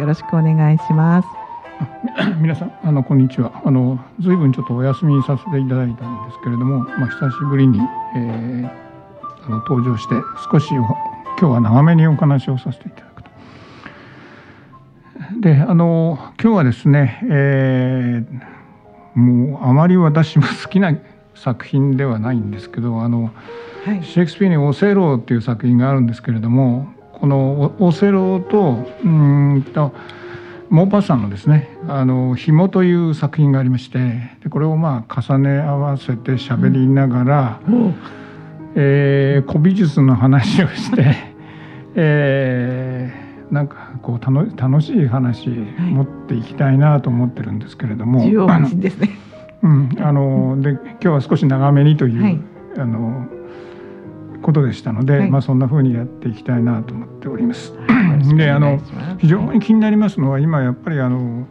よろしくお願いします。皆さんあのこんにちはあのずいぶんちょっとお休みさせていただいたんですけれども、まあ、久しぶりに、えー、あの登場して少し今日は長めにお話をさせていただくと。であの今日はですね、えー、もうあまり私も好きな作品ではないんですけどあの、はい、シェイクスピアに「オセロー」っていう作品があるんですけれどもこのオセロとうんとモーパッサンのですね「あの紐」という作品がありましてでこれをまあ重ね合わせて喋りながら、うん、えー、古美術の話をして、えー、なんかこう楽楽しい話持っていきたいなと思ってるんですけれども。はい、ですね。うん、あので今日は少し長めにという、はい、あのことでしたので、はい、まあ、そんなふうにやっていきたいなと思っております。であの非常に気になりますのは今やっぱりあの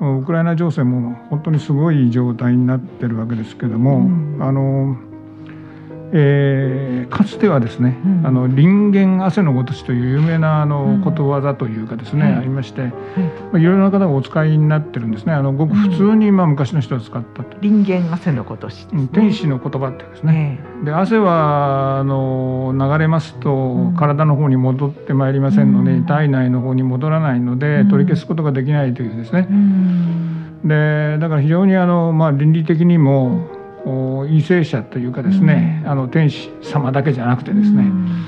ウクライナ情勢も本当にすごい状態になってるわけですけども、うん、あのえー、かつてはですね、うん、あの人間汗のごとしという有名なあのことわざというかですね、うん、ありまして、はいまあ、いろいろな方がお使いになってるんですね。あのごく普通にまあ昔の人は使ったと、人間汗のごとし、ね、天使の言葉ってですね、で汗はあの流れますと体の方に戻ってまいりませんので、うん、体内の方に戻らないので取り消すことができないというですね、でだから非常にあの、まあ、倫理的にも、為政者というかですね、うん、あの天使様だけじゃなくてですね、うん、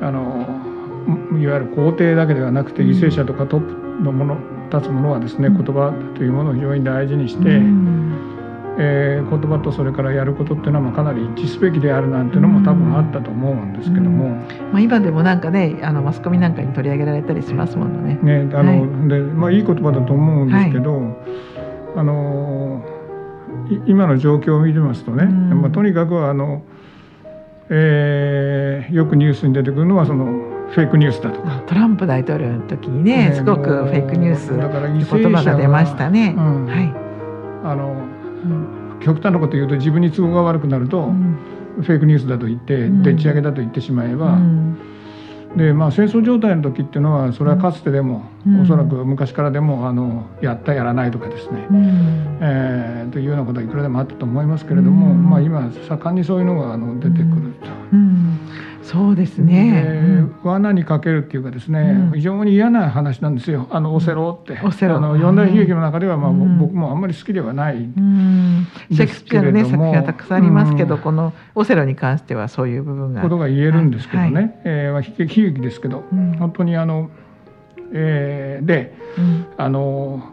あのいわゆる皇帝だけではなくて為政者とかトップのもの立つものはですね、言葉というものを非常に大事にして、うん、えー、言葉とそれからやることっていうのはまあかなり一致すべきであるなんていうのも多分あったと思うんですけども、まあ、今でもなんかねあのマスコミなんかに取り上げられたりしますものね。ねあの、はい、でまあ、いい言葉だと思うんですけど、はい、あの今の状況を見てますとね、まあ、とにかくあの、えー、よくニュースに出てくるのはそのフェイクニュースだとか。トランプ大統領の時にね、ね、すごくフェイクニュースだから言葉が出ましたね。うん、はい、あの、うん、極端なこと言うと自分に都合が悪くなると、うん、フェイクニュースだと言ってでっち上げだと言ってしまえば、でまあ、戦争状態の時っていうのはそれはかつてでも、うん、おそらく昔からでもあのやったやらないとかですね、うん、えー、というようなことはいくらでもあったと思いますけれども、うん、まあ、今盛んにそういうのがあの出てくると。そうですね、罠にかけるっていうかですね、非常に嫌な話なんですよ。あのオセロって、オセロ。あの四大悲劇の中では、まあ僕もあんまり好きではないシェイクスピアの、ね、作品はたくさんありますけど、このオセロに関してはそういう部分が。ことが言えるんですけどね、はい、えー、悲劇ですけど、本当にあの、えー、で、あの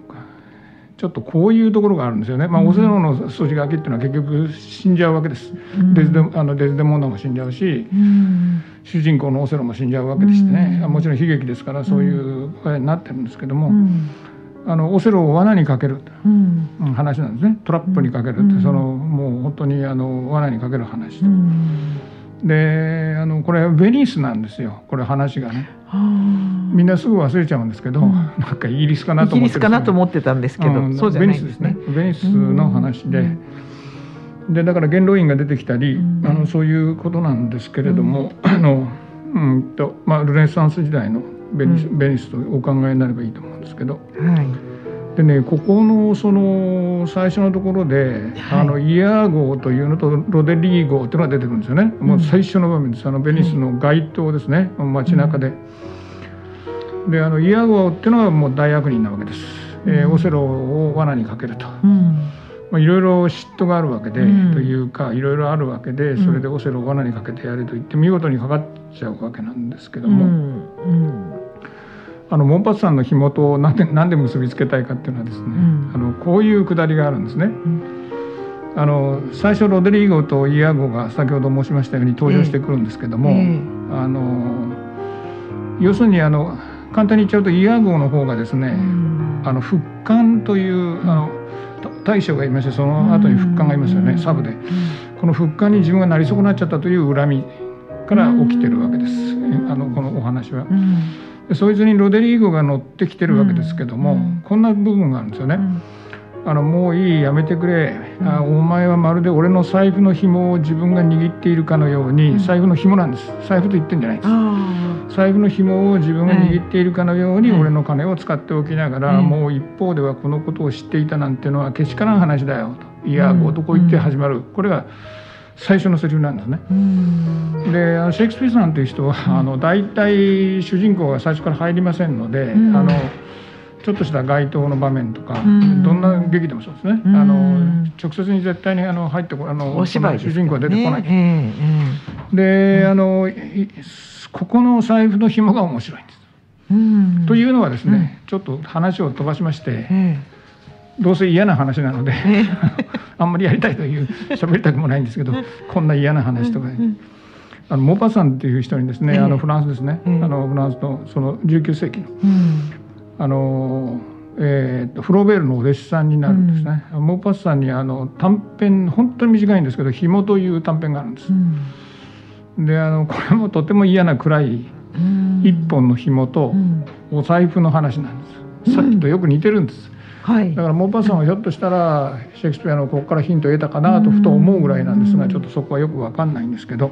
ちょっとこういうところがあるんですよね、まあ、オセロの筋書きっていうのは結局死んじゃうわけです、うん、デズデあのデズデモンダも死んじゃうし、うん、主人公のオセロも死んじゃうわけでしてね、うん、もちろん悲劇ですからそういう声になってるんですけども、あのオセロを罠にかける、話なんですね。トラップにかけるって、そのもう本当にあの罠にかける話と。であのこれベニスなんですよ。これ話がね。みんなすぐ忘れちゃうんですけど、うん、なんかイギリスかなと思って、ね、イギリスかなと思ってたんですけど、うん、そうじゃないですね。ベニスの話で、でだから元老院が出てきたり、あのそういうことなんですけれども、あのうんとまあルネサンス時代のベニス,、ベニスとお考えになればいいと思うんですけど。はいでねここのその最初のところで、はい、あのイヤー号というのとロデリー号というのが出てくるんですよね、うん、もう最初の場面です。あのベニスの街灯ですね、はい、街中で。であのイヤー号っていうのはもう大悪人なわけです、うん、えー、オセロを罠にかけると。うん。まあ、いろいろ嫉妬があるわけで、うん、というかいろいろあるわけでそれでオセロを罠にかけてやると言って見事にかかっちゃうわけなんですけども、うん、あのモンパッサンの紐と何で何で結びつけたいかっていうのはですね、うん、あのこういうくだりがあるんですね。うん、あの最初ロデリーゴとイアゴが先ほど申しましたように登場してくるんですけども、えー、あの要するにあの簡単に言っちゃうとイアゴの方がですね、うん、あの復刊というあの大将がいましてその後に復刊がいますよね、サブで。この復刊に自分がなり損なっちゃったという恨みから起きてるわけです、あのこのお話は。そいつにロデリーゴが乗ってきてるわけですけども、うん、こんな部分があるんですよね。あのもういいやめてくれ、あお前はまるで俺の財布の紐を自分が握っているかのように、財布の紐なんです。財布と言ってんじゃないです。財布の紐を自分が握っているかのように俺の金を使っておきながら、もう一方ではこのことを知っていたなんてのはけしからん話だよと。いや男言って始まる、これが最初のセリフなんですね。でシェイクスピアさんという人はあの大体主人公が最初から入りませんので、あのちょっとした街頭の場面とか、どんな劇でもそうですね、あの直接に絶対にあの入ってこあのお芝居、ね、主人公は出てこない、えー、で、うん、あのここの財布の紐が面白いんです。うん、というのはですね、うん、ちょっと話を飛ばしまして、えー、どうせ嫌な話なので、えー、あんまりやりたいという喋りたくもないんですけどこんな嫌な話とか。あのモパさんっていう人にですね、あのフランスですね、あのフランスのその19世紀の、あのえー、フローベールのお弟子さんになるんですね、うん、モーパスさんにあの短編本当に短いんですけど「紐」という短編があるんです、うん、であのこれもとても嫌な暗い一本の紐とお財布の話なんです、さっきとよく似てるんです、はい、だからモーパスさんはひょっとしたらシェイクスピアのここからヒントを得たかなとふと思うぐらいなんですがちょっとそこはよく分かんないんですけど、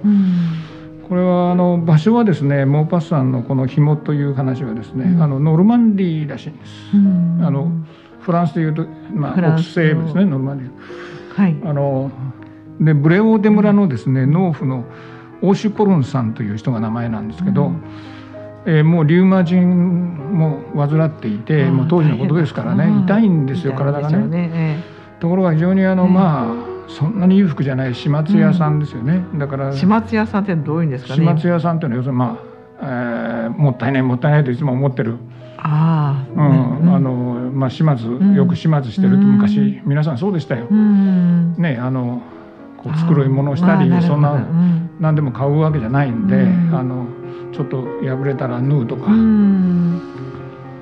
これはあの場所はですねモーパッサンのこの紐という話はですね、うん、あのノルマンディーらしいんです、うん、あのフランスでいうと、まあ、北西部ですねノルマンディー、はい、あのでブレオーデ村のですね農夫のオーシュコルンさんという人が名前なんですけど、うん、えー、もうリウマ人も患っていて、もう当時のことですからね、痛いんですよ体がね。ねところが非常にあの、まあそんなに裕福じゃない始末屋さんですよね、だから始末屋さんってどういうんですかね。始末屋さんっていうのは要するにまあ、えー、もったいないもったいないといつも思ってる。あ、うん、うん、あのまあ始末、よく始末してると昔、うん、皆さんそうでしたよ、うん、ねあのこう繕い物をしたりそんな、何でも買うわけじゃないんで、あのちょっと破れたら縫うとか、あ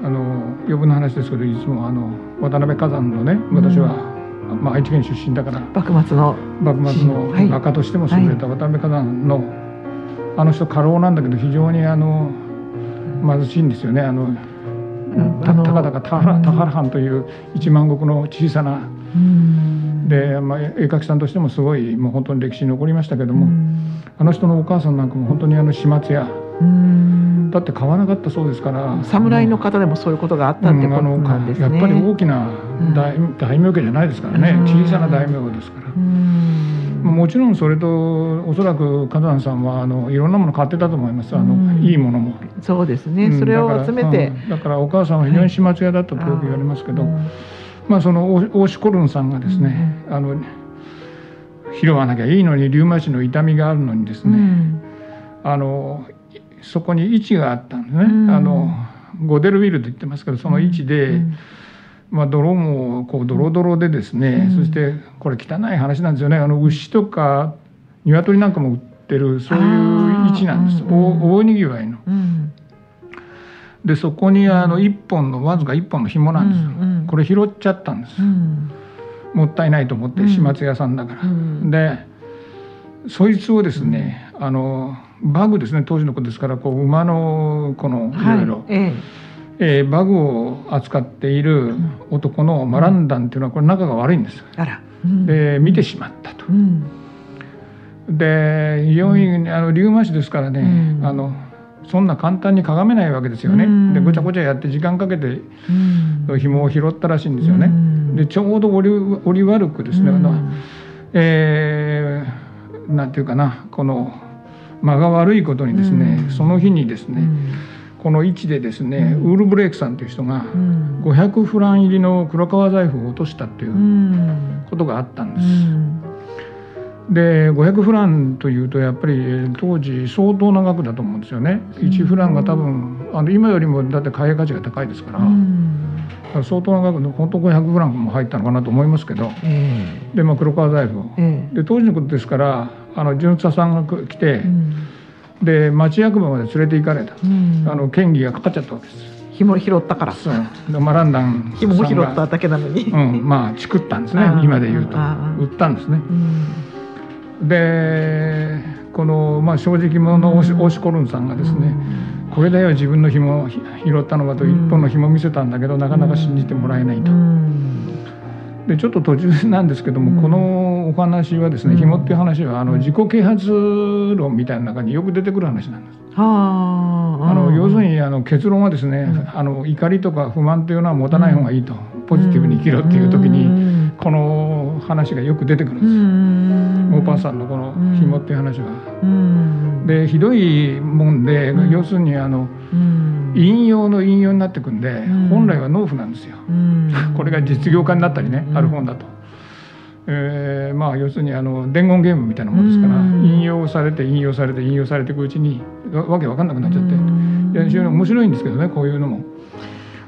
の余分な話ですけどいつもあの渡辺崋山のね私は、まあ、愛知県出身だから幕末の幕末の画家としても優れた渡辺崋山の、あの人過労なんだけど非常にあの貧しいんですよね。あの、たかだか田原藩という一万石の小さな、で、まあ、絵描きさんとしてもすごいもう本当に歴史に残りましたけども、あの人のお母さんなんかも本当にあの始末屋だって買わなかったそうですから。侍の方でもそういうことがあったってことなんですね、やっぱり大きな大,、大名家じゃないですからね、小さな大名ですから。もちろんそれとおそらく火山さんはあのいろんなもの買ってたと思います。あの、いいものも。そうですね、それを集めて。だからお母さんは非常に始末屋だったとよく言われますけど、まあその大志コルンさんがですね、あの拾わなきゃいいのにリウマチの痛みがあるのにですね、あのそこに位置があったんですね、うん、あのゴデルウィルと言ってますけどその位置で、うん、まあ、泥もこうドロドロでですね、うん、そしてこれ汚い話なんですよね。あの牛とか鶏なんかも売ってるそういう位置なんです、大にぎわいの。でそこにあの1本のわずか1本の紐なんですよ、これ拾っちゃったんです、もったいないと思って始末屋さんだから。でそいつをですねあのバグですね当時のことですからこう馬のこのい。ろいろ。ええ。ー、バグを扱っている男のマランダンっていうのはこれ仲が悪いんですよ。うん、で見てしまったと。うん、で非常にあのリウマチですからね、うん、あのそんな簡単にかがめないわけですよね。でごちゃごちゃやって時間かけて紐を拾ったらしいんですよね。でちょうど折り折り悪くですね、あのえー、なんていうかなこの間が悪いことにですね、その日にですね、この位置でですね、ウールブレイクさんという人が500フラン入りの黒革財布を落としたということがあったんです。で500フランというとやっぱり当時相当な額だと思うんですよね。1フランが多分あの今よりもだって買い価値が高いですから。相当な額の本当500フランも入ったのかなと思いますけど、えー、で、まあ、黒革財布で当時のことですからあの巡査さんが来て、うん、で町役場まで連れて行かれた、うん、あの嫌疑がかかっちゃったわけです。紐拾ったから。そう。マランダン紐拾っただけなのに、うん、まあチクったんですね今で言うと。売ったんですね、うん、でこの、まあ、正直者のオシ,、オシコルンさんがですね、これだよ自分の紐拾ったのかと一本の紐見せたんだけどなかなか信じてもらえないと。でちょっと途中なんですけども、うん、このお話はですね、うん、紐っていう話はあの自己啓発論みたいな中によく出てくる話なんです。はあ、あの要するにあの結論はですね、うん、あの怒りとか不満というのは持たない方がいいと、ポジティブに生きろっていう時に、この話がよく出てくるんです。モーパーさんのこの紐っていう話は。でひどいもんで、要するにあの、引用の引用になってくんで、本来は農夫なんですよ。これが実業家になったりね、ある本だと。えー、まあ要するにあの伝言ゲームみたいなもんですから、引用されて引用されて引用されていくうちにわけわかんなくなっちゃって、非常に面白いんですけどねこういうのも。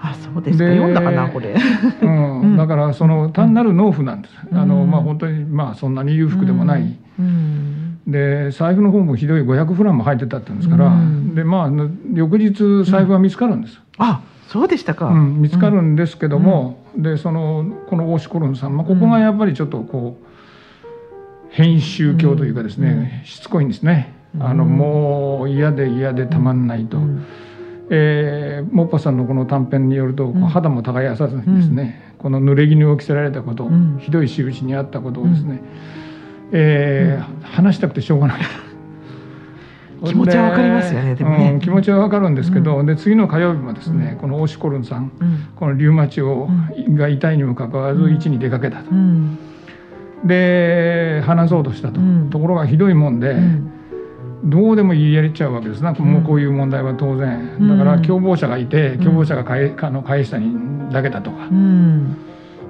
あそうですか。読んだかなこれ、うん、だからその単なる農夫なんです、あのまあ本当にまあそんなに裕福でもない、で財布の方もひどい500フランも入ってたってんですから、でまあ翌日財布は見つかるんです、あそうでしたか、うん、見つかるんですけども、うん、でそのこの大志コロンさん、まあ、ここがやっぱりちょっとこう編集教というかですね、うん、しつこいんですね、あのもう嫌で嫌でたまんないと、うん、えー、モッパさんのこの短編によると、肌も耕さずにですね、この濡れ衣を着せられたこと、ひどい仕打ちにあったことをですね、えー話したくてしょうがないと。気持ちはわかりますよねでもね、うん、気持ちはわかるんですけど、うん、で次の火曜日もですね、うん、このオシコルンさん、このリウマチを、が痛いにもかかわらず市に出かけたと、で話そうとしたと、ところがひどいもんで、どうでも言いやれちゃうわけですな、もうこういう問題は当然。だから共謀者がいて共謀者が返,、あの返したにだけだとか。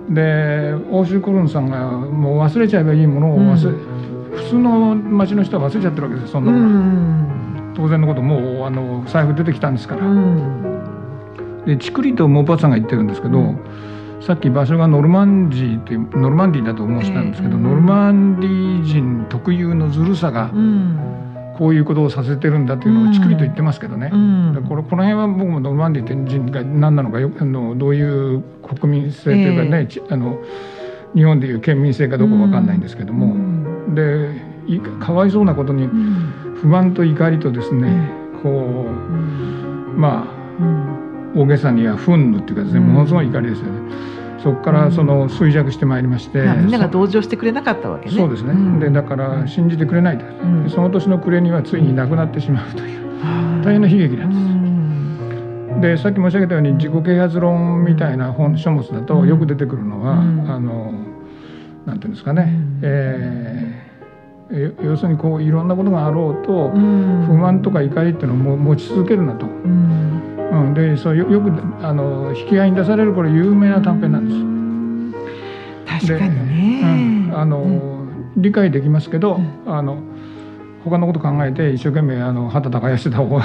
でオーシュコルンさんがもう忘れちゃえばいいものを忘れ、普通の町の人は忘れちゃってるわけですそんなの、当然のこともうあの財布出てきたんですから、でチクリとモーパさんが言ってるんですけど、さっき場所がノルマンジーっていうノルマンディーだと申したんですけど、ノルマンディー人特有のずるさが、こういうことをさせてるんだというのをちくりと言ってますけどね、うん、これこの辺は僕もノルマンディーって人が何なのかよあのどういう国民性というかね、えー、あの日本でいう県民性かどうか分かんないんですけども、うん、でかわいそうなことに不満と怒りとですねこうまあ大げさには憤怒っていうかですねものすごい怒りですよね。そこからその衰弱してまいりまして、みんなが同情してくれなかったわけね。そうですね、でだから信じてくれないと、その年の暮れにはついに亡くなってしまうという、大変な悲劇なんです、でさっき申し上げたように自己啓発論みたいな本書物だとよく出てくるのは、あのなんていうんですかね、えー、要するにこういろんなことがあろうと、不満とか怒りっていうのを持ち続けるなと、うん、でそうよくあの引き合いに出されるこれ有名な短編なんです。確かにね、うん、あの、うん、理解できますけど、あの他のこと考えて一生懸命あの肌耕してた方が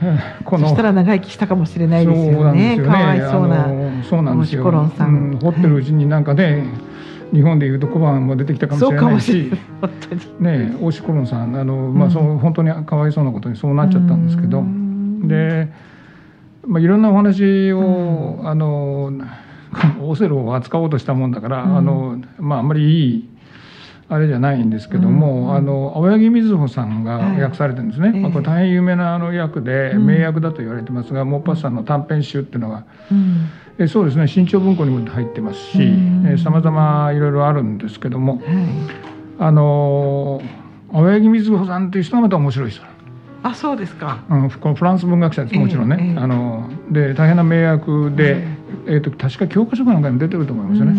このそしたら長生きしたかもしれないですよね。そうなんですよね。かわいそうな。そうなんですよ。うん、掘ってるうちになんかね、日本でいうと小判も出てきたかもしれないし、ね、大志コロンさんあの、まあ、そう本当にかわいそうなことにそうなっちゃったんですけど、で。まあ、いろんなお話を、うん、あの オセロを扱おうとしたもんだから、うん、あのまああんまりいいあれじゃないんですけども、うん、あの青柳瑞穂さんが訳されてるんですね、まあ、これ大変有名なあの役で、名役だと言われてますが、モッパッさんの短編集っていうのが、えそうですね新潮文庫にも入ってますしさまざまいろいろあるんですけども、あの青柳瑞穂さんという人がまた面白い人あそうですか、うん、このフランス文学者ですもちろんね、えーえー、あので大変な名役で、えーと、確か教科書かなんかに出てると思いますよね。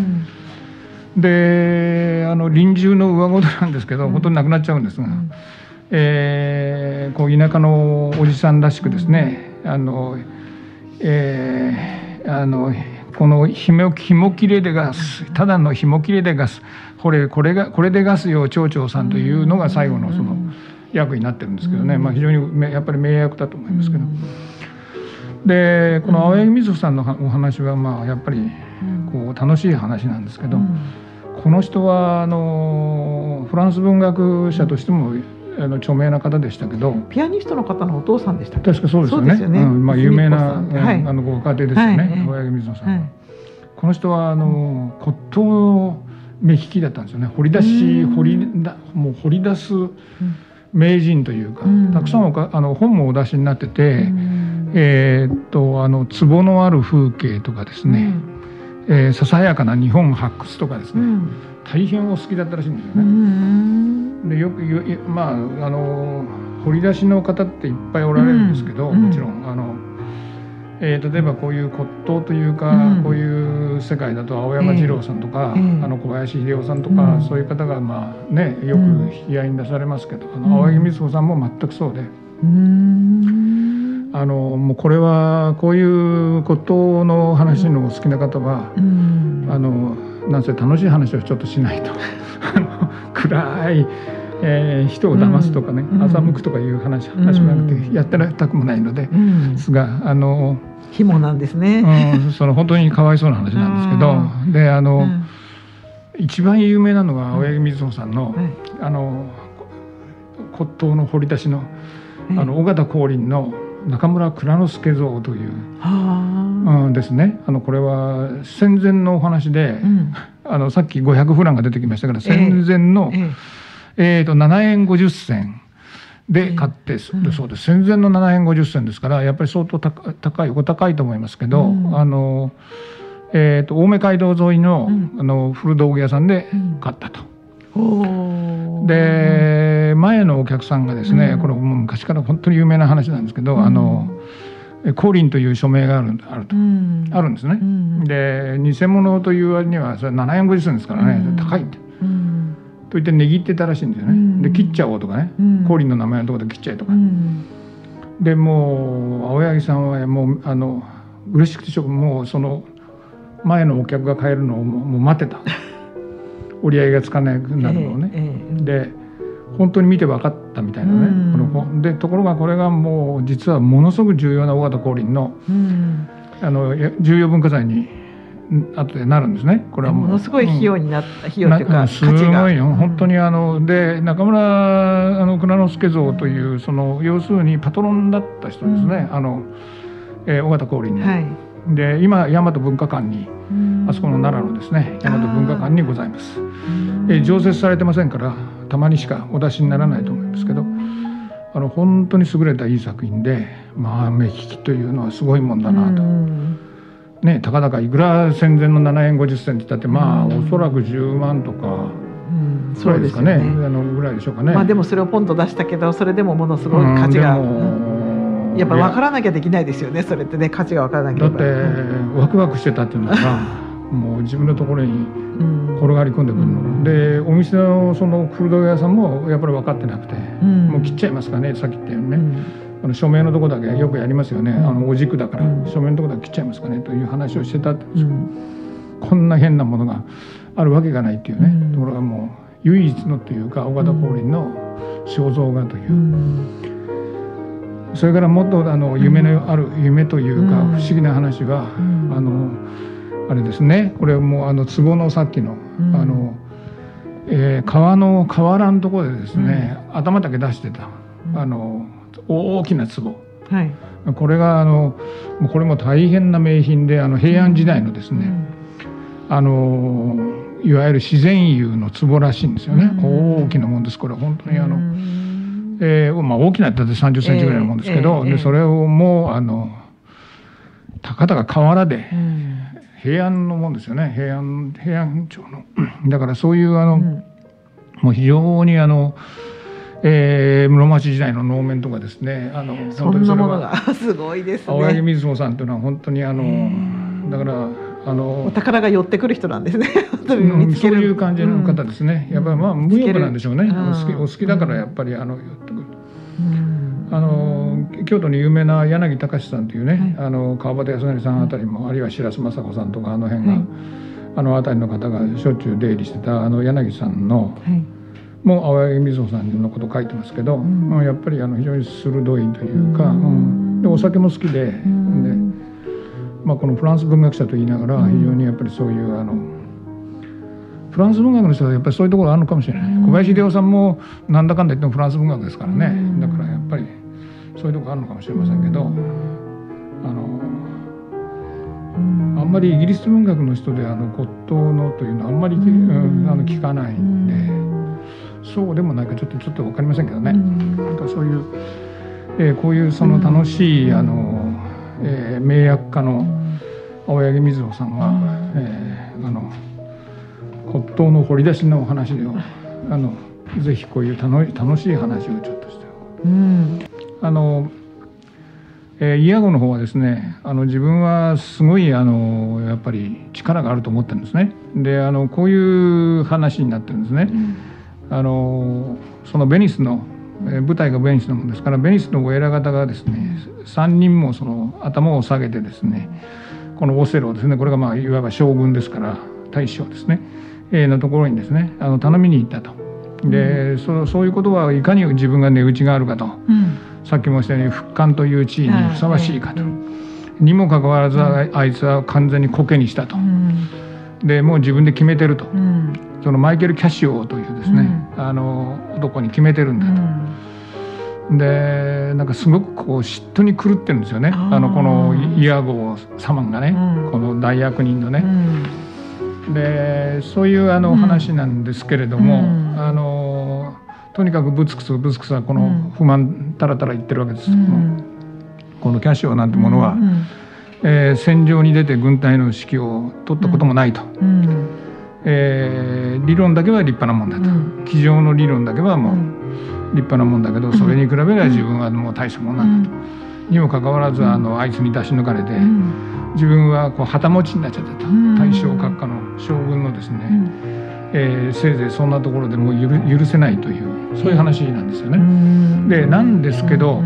うん、であの臨終の上事なんですけど、うん、本当に亡くなっちゃうんですが、うん、えー、こう田舎のおじさんらしくですね、あのえー、あのこのひもひも切れでガスただのひも切れでガスこれこれがこれでガスよ町長さんというのが最後のその。役になってるんですけどね、まあ、非常にやっぱり名役だと思いますけど。でこの青柳瑞穂さんのお話はまあやっぱりこう楽しい話なんですけど、この人はあのフランス文学者としてもあの著名な方でしたけど。ピアニストの方のお父さんでした確かそうですよね、ね、うん、まあ、有名な、はい、あのご家庭ですよね、青柳瑞穂さん。は、はい、この人はあの骨董の目利きだったんですよね。掘り出し掘りだもう掘り出す、うん名人というか、たくさんあの本もお出しになってて、えー、っとあの壺のある風景とかですね、えー、ささやかな日本発掘とかですね、うん、大変お好きだったらしいんですよね。でよくまああの掘り出しの方っていっぱいおられるんですけど、もちろんあの。えー、例えばこういう骨董というか、うん、こういう世界だと青山二郎さんとか、えー、あの小林秀夫さんとか、うん、そういう方がまあねよく引き合いに出されますけど、あの青柳光子さんも全くそうで。あのもうこれはこういうことの話のお好きな方は、あのなんせ楽しい話をちょっとしないと。暗い、えー、人を騙すとかね、欺くとかいう話話もなくてやってられたくもないので、ですがあの紐なんですね、うん、その本当にかわいそうな話なんですけど、であの、一番有名なのが青柳瑞穂さんの、あの骨董の掘り出しのあの尾形光琳の中村蔵之介像という、うん、ですね。あのこれは戦前のお話で、うん、あのさっき500フランが出てきましたから戦前の、えー、えー、と7円50銭。で買って、そうです。戦前の7円50銭ですからやっぱり相当高いお高いと思いますけど、あのえーと、青梅街道沿いの,、あの古道具屋さんで買ったと。で前のお客さんがですね、これも昔から本当に有名な話なんですけど、あのコリンという署名があるあると、あるんですね。で偽物という割にはそれ7円50銭ですからね、高いって。と言って値切ってたらしいんですよね。で切っちゃおうとかね、コリンの名前のところで切っちゃえとか。でもう青柳さんはもうあの嬉しくてしょもうその前のお客が帰るのをもう待ってた。折り合いがつかなくなるのをね、えー、で本当に見て分かったみたいなね、うん、このでところがこれがもう実はものすごく重要な大型降臨の,、あの重要文化財に後でなるんですね。これはものすごい費用になった、費用というかすごいよ。本当にあので中村あの蔵之介像というその要するにパトロンだった人ですね、あの、えー、大型降臨に。はい。で今大和文化館にあそこの奈良のですね大和文化館にございます、え常設されてませんからたまにしかお出しにならないと思いますけどあの本当に優れたいい作品でまあ目利きというのはすごいもんだなと。ね、たかだかいくら戦前の7円50銭って言ったってまあおそらく10万とか。そうですかね、ね、あのぐらいでしょうかね。まあでもそれをポンと出したけどそれでもものすごい価値が。やっぱ分からなきゃできないですよねそれってね価値が分からなきゃだってワクワクしてたっていうのがもう自分のところに転がり込んでくるの、うん、でお店のその古道屋さんもやっぱり分かってなくて、うん、もう切っちゃいますかねさっき言ったようにね、うん、あの署名のとこだけよくやりますよね、あのお軸だから、署名のとこだけ切っちゃいますかねという話をしてたんですよ、こんな変なものがあるわけがないっていうね、ところがもう唯一のというか大型降臨の肖像画という。それからもっとあの夢のある夢というか不思議な話は、あのあれですね。これもあの壺のさっきの、あの、えー、川の河原のところでですね、頭だけ出してた。あの大きな壺、はい、これがあのこれも大変な名品であの平安時代のですね、あのいわゆる自然釉の壺らしいんですよね、大きなもんですこれ本当にあの。えーまあ、大きなだって3 0センチぐらいのもんですけど、えーえー、でそれをもうあのたかだか河原で、平安のもんですよね。平安平安町の。だからそういうあの、うん、もう非常にあの。えー、室町時代の能面とかですね。あの本当にそれは すごいですね。青柳水野さんというのは本当にあのだからあのお宝が寄ってくる人なんですね。そういう感じの方ですね、うん、やっぱりまあ無欲なんでしょうね。お好きお好きだからやっぱりあの寄ってくる。あの京都に有名な柳隆さんというね、はい、あの川端康成さんあたりも、あるいは白洲雅子さんとかあの辺が、はい、あの辺りの方がしょっちゅう出入りしてたあの柳さんの、はい、もう青柳瑞穂さんのこと書いてますけど、うん、やっぱりあの非常に鋭いというか、うん、でお酒も好きで,、でまあ、このフランス文学者と言いながら非常にやっぱりそういうあの。フランス文学の人はやっぱりそういうところあるのかもしれない、小林秀夫さんもなんだかんだ言ってもフランス文学ですからね、だからやっぱりそういうところあるのかもしれませんけど、あのあんまりイギリス文学の人であの骨董のというのはあんまり、うん、あの聞かないんで、そうでもないかちょっとちょっと分かりませんけどね、なんかそういう、えー、こういうその楽しいあの、えー、名役家の青柳瑞穂さんが、えー、あの骨董の掘り出しのお話をあのぜひこういう楽楽しい話をちょっとして、うん、あの、えー、イヤゴの方はですねあの自分はすごいあのやっぱり力があると思ってるんですね。であのこういう話になってるんですね、うん、あのそのベニスの舞台がベニスのものですからベニスのお偉方がですね3人もその頭を下げてですねこのオセロですねこれがまあいわば将軍ですから大将ですね、えー、のところにですねあの頼みに行ったと。で、うん、そそういうことはいかに自分が値打ちがあるかと、うん、さっきもしたように復刊という地位にふさわしいかと、にもかかわらずあいつは完全にコケにしたと、でもう自分で決めてると、そのマイケル・キャシオというですね、あの男に決めてるんだと。でなんかすごくこう嫉妬に狂ってるんですよね。あのこのイヤゴ様がね、うん、この大役人のね。うん、でそういうあの話なんですけれども、うん、あのとにかくぶつくすぶつくさこの不満たらたら言ってるわけです、このこのキャシオなんてものは、えー、戦場に出て軍隊の指揮を取ったこともないと。えー、理論だけは立派なもんだと、机上の理論だけはもう立派なもんだけどそれに比べれば自分はもう大したもんなんだと、にもかかわらずあのあいつに出し抜かれて、自分はこう旗持ちになっちゃったと、大正閣下の将軍のですね、えー、せいぜいそんなところでもう許せないというそういう話なんですよね。でなんですけど、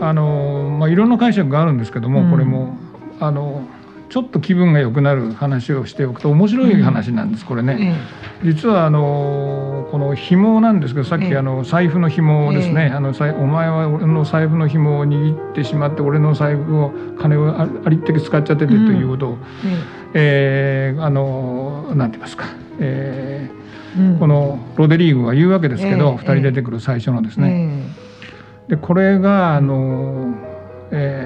あのまあ、いろんな解釈があるんですけどもこれもあのちょっと気分が良くなる話をしておくと面白い話なんです、これね。実はあのこの紐なんですけどさっきあの財布の紐ですね、あのお前は俺の財布の紐を握ってしまって俺の財布を金をありってけ使っちゃっててということを、えー、あのなんて言いますか、えーこのロデリーグは言うわけですけど、2人出てくる最初のですね。でこれがあの、えー、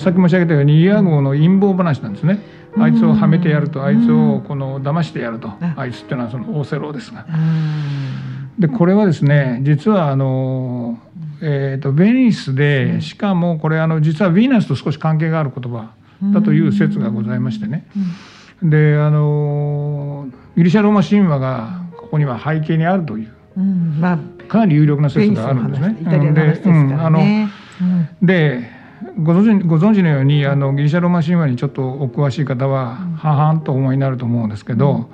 さっき申し上げたようにイヤ号の陰謀話なんですね。あいつをはめてやるとあいつをこの騙してやるとあ。いつっていうのはそのオーセロですが。でこれはですね実はあの、えーと、ベニスでしかもこれあの実はヴィーナスと少し関係がある言葉だという説がございましてね。であのギリシャローマ神話がここには背景にあるという、うん。まあ、かなり有力な説があるんですね。で、うん、あのでご存知ご存知のようにあのギリシャローマ神話にちょっとお詳しい方はははんとお思いになると思うんですけど、うん、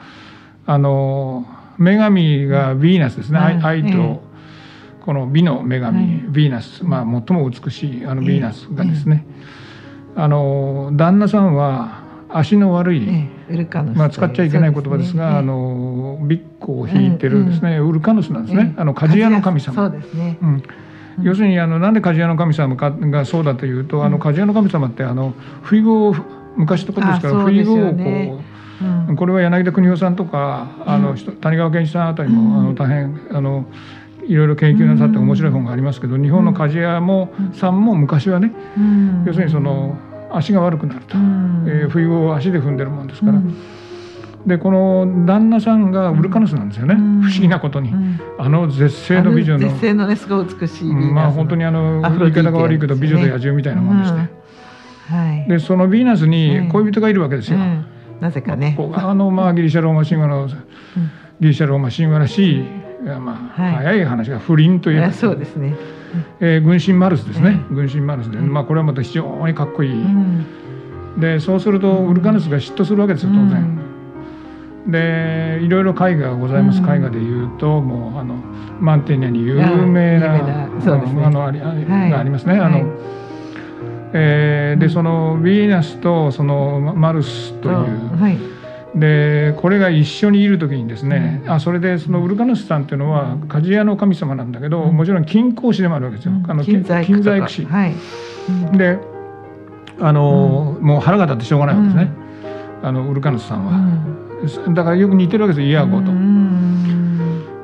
あの女神がヴィーナスですね、うん、愛と、この美の女神、ヴィーナス、まあ、最も美しいあのヴィーナスがですね、あの旦那さんは足の悪い、まあ、使っちゃいけない言葉ですが、あのビッコを引いてるですね、ウルカヌスなんですね、あの鍛冶屋の神様。そうですね、うん要するにあのなんで鍛冶屋の神様がそうだというと、あの鍛冶屋の神様ってあの不意語を昔とですか？ら不意語をこう、これは柳田邦夫さんとかあの、谷川健一さんあたりも、あの大変あのいろいろ研究なさって面白い本がありますけど日本の鍛冶屋もさんも昔はね、要するにその足が悪くなると、えー、不意語を足で踏んでるもんですから。でこの旦那さんがウルカヌスなんですよね、うん、不思議なことに、うん、あの絶世の美女の。絶世のねすごい美しいまあ本当にあの言い方が悪いけど美女と野獣みたいなもんでして、はい、でそのヴィーナスに恋人がいるわけですよ、なぜかね、あ、のまあギリシャローマ神話の、ギリシャローマ神話らしい、まあ、早い話が不倫という。そうですね、えー、軍神マルスですね、軍神マルスで、まあこれはまた非常にかっこいい、でそうするとウルカヌスが嫉妬するわけですよ当然、でいろいろ絵画がございます、絵画でいうともうあのマンテーニャに有名なあのあり、がありますね。あのえー、でそのヴィーナスとそのマルスという、はい、でこれが一緒にいる時にですね、うん、あそれでそのウルカヌスさんっていうのは鍛冶屋の神様なんだけど、うん、もちろん金工師でもあるわけですよ、あの金細工師。はい、であの、もう腹が立ってしょうがないわけですね、あのウルカヌスさんは。だからよく似てるわけですよイヤゴと。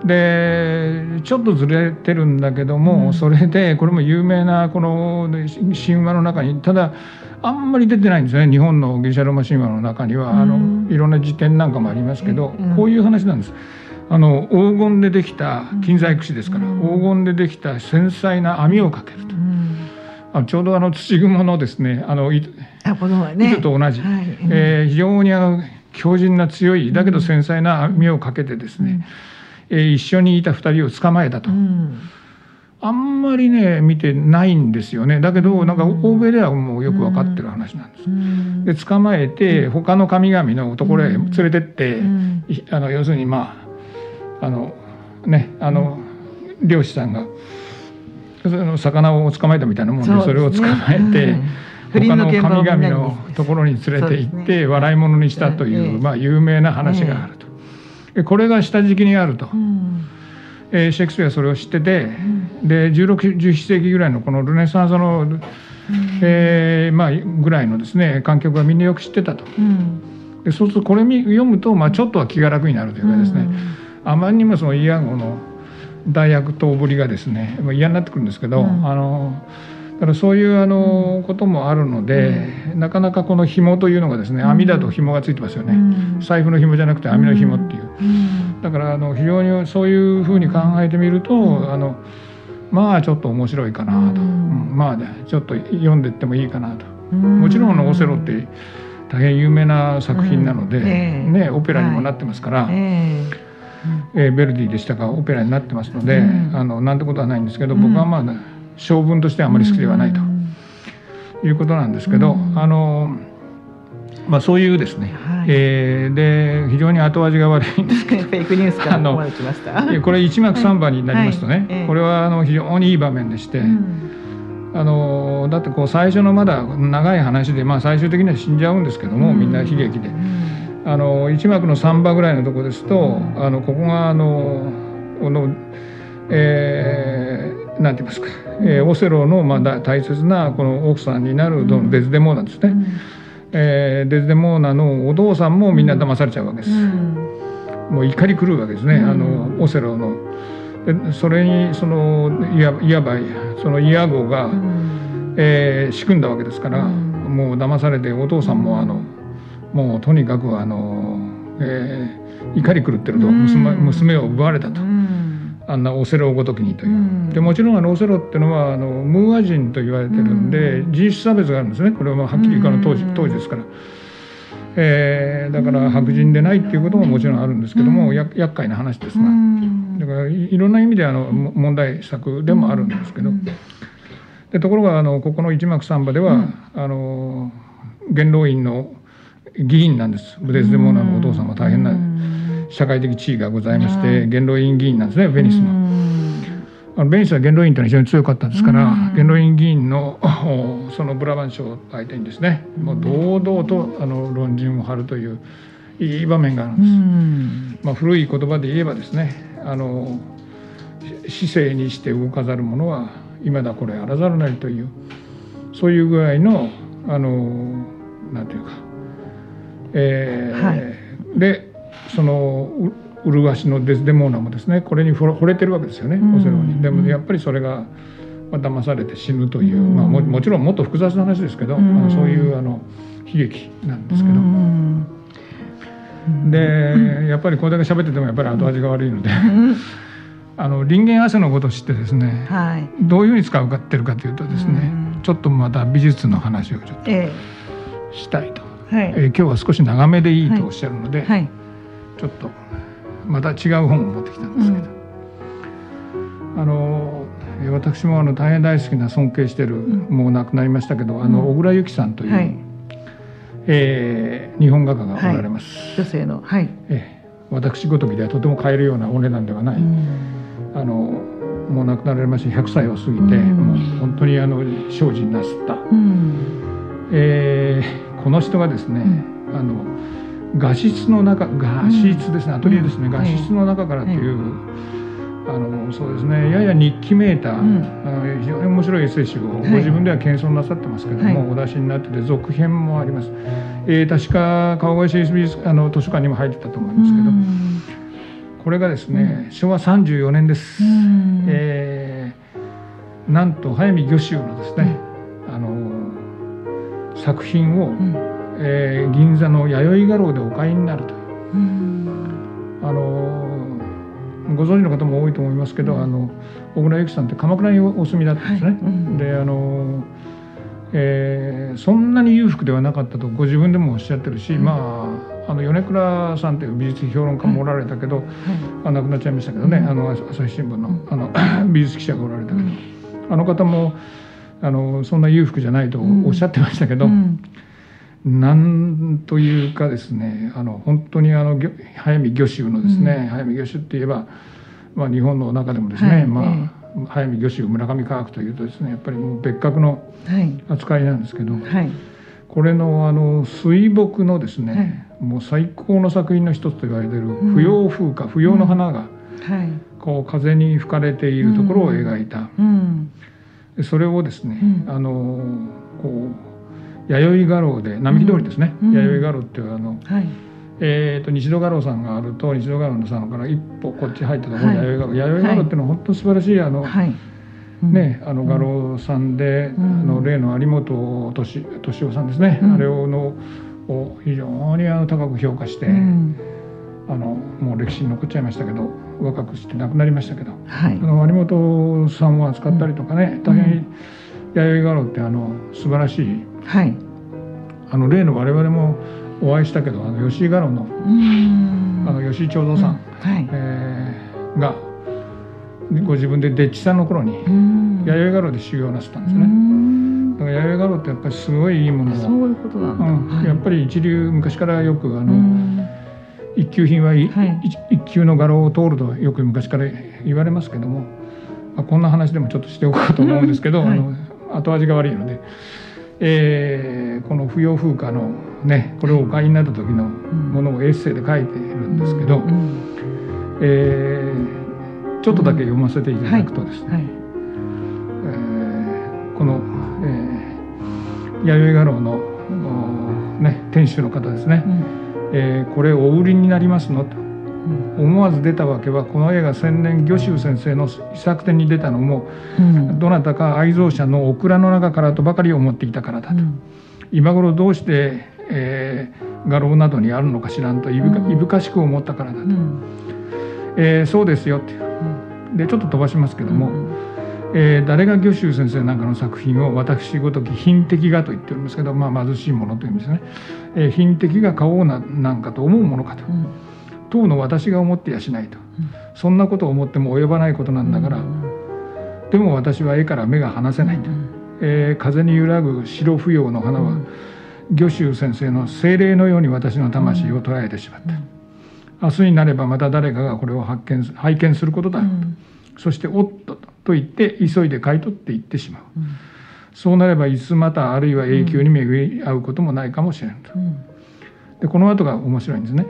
でちょっとずれてるんだけども、うん、それでこれも有名なこの神話の中にただあんまり出てないんですね日本のギリシャローマ神話の中には、うん、あのいろんな辞典なんかもありますけど、うん、こういう話なんです。あの黄金でできた金細工師ですから、黄金でできた繊細な網をかけると、あちょうどあの土蜘蛛のですねあのあこのね、糸と同じ、はい、えー、非常にあの強靭な強いだけど繊細な網をかけてですね、うん、えー、一緒にいた2人を捕まえたと。うん。あんまりね見てないんですよね。だけどなんか欧米ではもうよく分かってる話なんです。で捕まえて他の神々のところへ連れてってあの要するにまああのねあの漁師さんがその魚を捕まえたみたいなもんでそれを捕まえて。他の神々のところに連れて行って笑い物にしたというまあ有名な話があると。これが下敷きにあると。えー、シェイクスピアはそれを知ってて、うん、で1617世紀ぐらいのこのルネサンスの、うん、えー、まあ、ぐらいのですね観客はみんなよく知ってたと。うん、でそうするとこれ読むと、まあ、ちょっとは気が楽になるというかですね、あまりにもそのイヤゴの大悪党ぶりがですね嫌になってくるんですけど、あのだからそういうあのこともあるので、なかなかこの紐というのがですね網だと紐がついてますよね、財布の紐じゃなくて網の紐っていう、だからあの非常にそういうふうに考えてみると、あのまあちょっと面白いかなと、まあ、ね、ちょっと読んでいってもいいかなと、もちろんオセロって大変有名な作品なので、ね、オペラにもなってますから。えー、ベルディでしたがオペラになってますので、あのなんてことはないんですけど僕はまあ、ね、性分としてはあまり好きではないということなんですけど、あのまあ、そういうですね、はい、えー、で非常に後味が悪いんですけど フェイクニュースからここまで来ました。これ一幕三番になりますとね、はい。はい、これはあの非常にいい場面でして、うん、あのだってこう最初のまだ長い話で、まあ、最終的には死んじゃうんですけども、うん、みんな悲劇で。あの一幕の3番ぐらいのとこですと、あのここがあのこの、えー、なんて言いますか。えー、オセロのまあ大切なこの奥さんになるデズデモーナですね、うん、えー、デズデモーナのお父さんもみんな騙されちゃうわけです、うん、もう怒り狂うわけですね、うん、あのオセロの。でそれにそのいわいわばそのイヤゴが、うん、えー、仕組んだわけですから、もう騙されてお父さんもあのもうとにかくあの、えー、怒り狂ってると娘,、娘を奪われたと。あんなオセロごときにという、うん、でもちろんあのオセロっていうのはあのムーア人と言われてるんで、うん、人種差別があるんですね。これははっきり言うの当時当時ですから、えー、だから白人でないっていうことももちろんあるんですけども、うん、や厄介な話ですが、だからいろんな意味であの問題作でもあるんですけど、でところがあのここの一幕三場では、あの元老院の議員なんです。ブデスデモーナのお父さんは大変な。社会的地位がございまして元老院議員なんですねベニスの。あのベニスは元老院というのは非常に強かったですから元老院議員のそのブラバン賞相手にですねもう堂々とあの論陣を張るといういい場面があるんです。まあ、古い言葉で言えばですねあの姿勢にして動かざる者は今だこれあらざるなりというそういう具合のあのなんていうか、えー、はい、でその麗しのデスデモーナもですねこれに惚れてるわけですよねオセロに。でもやっぱりそれが騙されて死ぬという、まあ、ももちろんもっと複雑な話ですけど、まあ、そういうあの悲劇なんですけど。でやっぱりこれだけ喋っててもやっぱり後味が悪いので あの人間汗のことを知ってですね、はい、どういうふうに使うかってるかというとですね、ちょっとまた美術の話をちょっとしたいと、はい、えー、今日は少し長めでいいとおっしゃるので。はいちょっとまた違う本を持ってきたんですけど、うん、あの私もあの大変大好きな尊敬してる、うん、もう亡くなりましたけどあの小倉由紀さんという、はい、えー、日本画家がおられます、はい、女性の、はい。えー、私ごときではとても買えるようなお値段ではない、うん、あのもう亡くなられまして100歳を過ぎて、うん、もう本当にあの精進なすった、うん、えー、この人がですね、あの画室の中画室ですね、アトリエですね、画室の中からという、あのそうですねやや日記めいた、うん、非常に面白いエッセイ集をご自分では謙遜なさってますけども、お出しになってて続編もあります、えー、確か川越市立あの図書館にも入ってたと思いますけど、これがですね、昭和34年です、えー、なんと早見御舟のですね、あの作品を、えー、銀座の弥生画廊でお買いになるという、うん、あのご存知の方も多いと思いますけど、うん、あの小倉由紀さんって鎌倉にお住みだったんですね。はい。うん、であのえー、そんなに裕福ではなかったとご自分でもおっしゃってるし、うん、まああの米倉さんという美術評論家もおられたけど、はい。はい、亡くなっちゃいましたけどね、うん、あの朝日新聞のあの 美術記者がおられたけど、あの方もあのそんな裕福じゃないとおっしゃってましたけど。なんというかですねあの本当にあの早見御舟のですね、早見御舟って言えば、まあ、日本の中でもですね、はい、まあ、早見御舟村上科学というとですねやっぱりもう別格の扱いなんですけど、はい、これのあの水墨のですね、はい、もう最高の作品の一つと言われている「不要風花、不要の花が、こう風に吹かれているところを描いた、それをですね、あのこう弥生画廊で並木通りですね、弥生画廊っていうあの、はい。えーと、西戸画廊さんがあると西戸画廊のさんから一歩こっち入ったところに弥生画廊、弥生画廊っていうのは本当素晴らしいあの、はい。ね、あの画廊さんで、うん、あの例の有本敏夫さんですね、うん、あれをのを非常にあの高く評価して、うん、あのもう歴史に残っちゃいましたけど若くして亡くなりましたけど、はい、あの有本さんを扱ったりとかね、大変弥生画廊ってあの素晴らしい、はい、あの例の我々もお会いしたけどあの吉井画廊のあの吉井長蔵さん、はい。えー、がご自分でデッチさんの頃に弥生画廊で修行なさったんですね。だから弥生画廊ってやっぱりすごいいいものそういうことなんだ、うん。はい、やっぱり一流昔からよくあの一級品は、はい、一級の画廊を通るとよく昔から言われますけども、まあ、こんな話でもちょっとしておこうと思うんですけど、はい、あの後味が悪いので。えー、この不要風化のねこれをお買いになった時のものをエッセイで書いているんですけど、えー、ちょっとだけ読ませていただくとですね、はい。えー、この、えー、弥生画廊の、ね、店主の方ですね、うん、えー、これお売りになりますのと。思わず出たわけはこの映画千年魚州先生の試作展に出たのも、うん、どなたか愛蔵者のオクラの中からとばかり思っていたからだと、うん、今頃どうして、えー、画廊などにあるのか知らんといぶか,、いぶかしく思ったからだと、うん、えー、そうですよってでちょっと飛ばしますけども、えー、誰が魚州先生なんかの作品を私ごとき品的がと言ってるんですけど、まあ、貧しいものというんですね、えー、品的が買おうななんかと思うものかと。当の私が思ってやしないと、うん、そんなことを思っても及ばないことなんだから、うん、でも私は絵から目が離せないと、うん、えー、風に揺らぐ白不要の花は、魚州先生の精霊のように私の魂を捉えてしまった、明日になればまた誰かがこれを発見拝見することだ。ろうと、そして「おっと」と言って急いで買い取っていってしまう、そうなればいつまたあるいは永久に巡り合うこともないかもしれんと。でこの後が面白いんですね。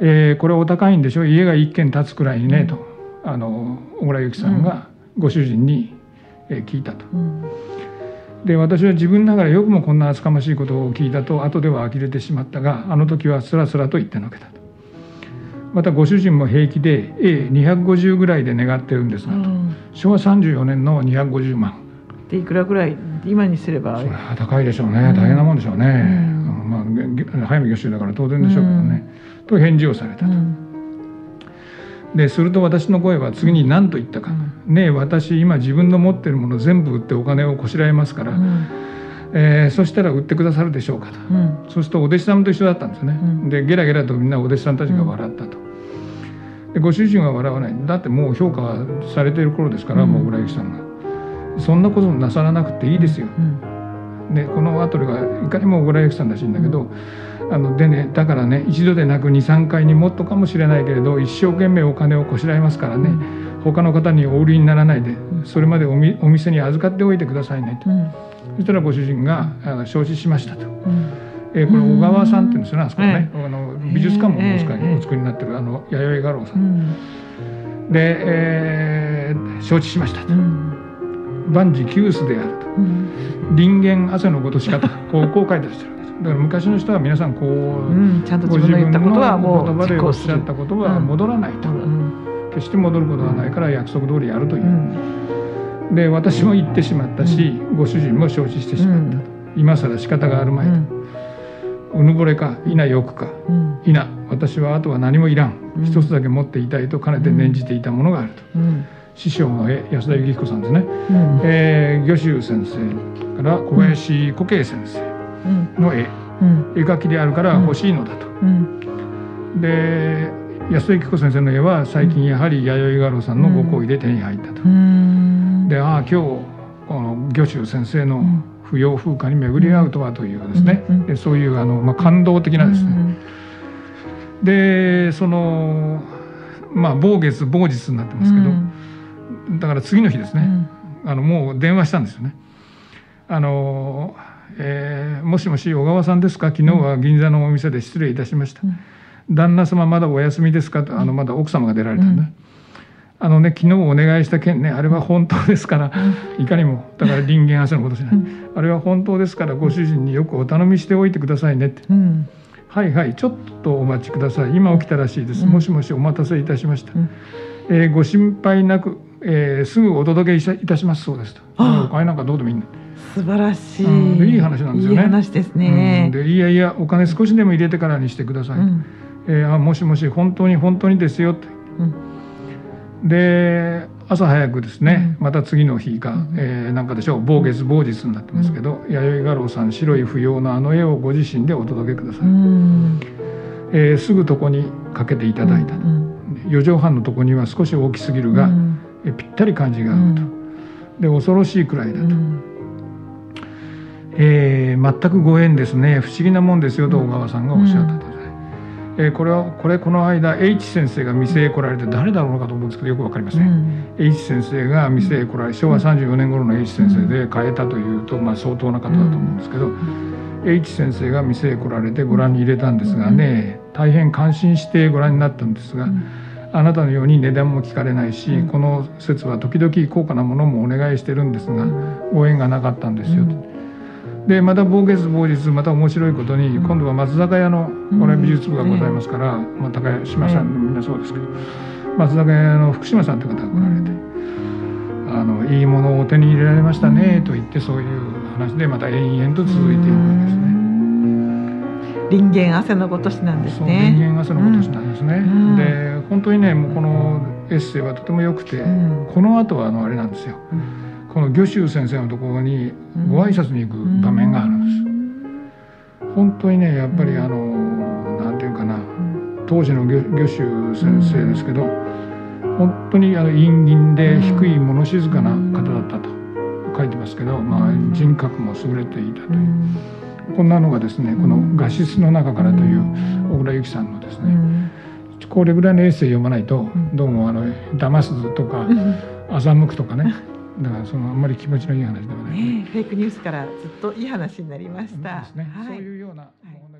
えー、これお高いんでしょ？家が一軒建つくらいにね、とあの小倉由紀さんがご主人に、え聞いたと。で私は自分ながらよくもこんな厚かましいことを聞いたと後では呆れてしまったがあの時はスラスラと言ってのけたと。またご主人も平気で A250 ぐらいで願ってるんですがと、昭和34年の250万。でいくらぐらい今にすれば？それは高いでしょうね。大変なもんでしょうね、うん、まあ早見魚州だから当然でしょうけどね、と返事をされたと。ですると私の声は次に何と言ったか「ねえ私今自分の持ってるもの全部売ってお金をこしらえますから、うん、えー、そしたら売ってくださるでしょうかと」うん、そうするとお弟子さんと一緒だったんですね、うん、でゲラゲラとみんなお弟子さんたちが笑ったと。でご主人は笑わない。だってもう評価されている頃ですから、もう浦行さんが。そんなことなさらなくていいですよ、でこのアトルがいかにも浦行さんらしいんだけど、あのでねだからね一度でなく23回にもっとかもしれないけれど一生懸命お金をこしらえますからね、うん、他の方にお売りにならないで、それまでおみお店に預かっておいてくださいねと、うん、そしたらご主人が承知しましたと。えー、これ小川さんっていうんですよねあそこね、あの美術館もお作り,、お作りになってるあの弥生画廊さん、で、えー、承知しましたと、万事休すであると、人間汗のごとしかこうこう書いてらっしゃるだから昔の人は皆さんこう、うん、ちゃんと自分の言ったことはもう言葉でおっしゃったことは戻らないと、うん、決して戻ることはないから約束通りやるという、うん、で私も言ってしまったし、ご主人も承知してしまったと、今更仕方があるまいと、うぬぼれか否よくか、否私はあとは何もいらん、一つだけ持っていたいとかねて念じていたものがあると、師匠の安田幸彦さんですね、うん、えー、魚州先生から小林古慶先生の絵、うん、絵描きであるから欲しいのだと。で安田幸彦先生の絵は最近やはり弥生画廊さんのご好意で手に入ったと。でああ今日この魚州先生の不要風化に巡り合うとはというですね、うん、そういうあの、まあ、感動的なですね、でそのまあ某月某日になってますけど、だから次の日ですね、あのもう電話したんですよね。あのえー、もしもし小川さんですか？昨日は銀座のお店で失礼いたしました、旦那様まだお休みですか？とあのまだ奥様が出られたんだ、あのね昨日お願いした件ねあれは本当ですから、いかにもだから人間汗のことしない、あれは本当ですからご主人によくお頼みしておいてくださいねって、うん、はいはいちょっとお待ちください。今起きたらしいです、もしもしお待たせいたしました、うん、えー、ご心配なく、えー、すぐお届けいたしますそうですと。お金なんかどうでもいいんだ素晴らしい、うん、いい話なんですよね。いい話ですね、でいやいやお金少しでも入れてからにしてください、うん、えー、あもしもし本当に本当にですよって、で朝早くですね、また次の日が、えー、なんかでしょう某月某日になってますけど、弥生画廊さん白い不要なあの絵をご自身でお届けください、えー、すぐ床にかけていただいた。と、4畳半のとこには少し大きすぎるが、えぴったり感じが合うと。で恐ろしいくらいだと、えー、全くご縁ですね。不思議なもんですよと小川さんがおっしゃったと。えー、これはこれこの間 H 先生が店へ来られて誰だろうかと思うんですけどよく分かりません、うん、H 先生が店へ来られ昭和34年頃の H 先生で変えたというと、まあ、相当な方だと思うんですけど、うん、H 先生が店へ来られてご覧に入れたんですがね大変感心してご覧になったんですが、あなたのように値段も聞かれないし、この説は時々高価なものもお願いしてるんですがご縁がなかったんですよ。と。でまた某月某日また面白いことに今度は松坂屋のこれ美術部がございますから、まあ、高島さんみんなそうですけど松坂屋の福島さんという方が来られて「あのいいものを手に入れられましたね」と言ってそういう話でまた延々と続いているわけですね。人間汗のごとしなんですね。人間汗のごとしなんですね。うん、で本当にねもうこのエッセイはとても良くて、うん、この後はあのあれなんですよ。うん。この魚州先生のところにご挨拶に行く場面があるんです。本当にねやっぱりあのなんていうかな当時の魚魚州先生ですけど本当にあの陰銀で低い物静かな方だったと書いてますけど、まあ、人格も優れていたという。こんなのがですねこの「画質の中から」という小倉由紀さんのですねこれぐらいのエッセイ読まないとどうもあの騙すとか欺くとかね。だからそのあんまり気持ちのいい話ではない、ね、フェイクニュースからずっといい話になりました。ね。はい、そういうような問題